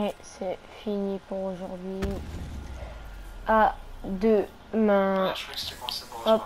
Et c'est fini pour aujourd'hui. À demain. Hop.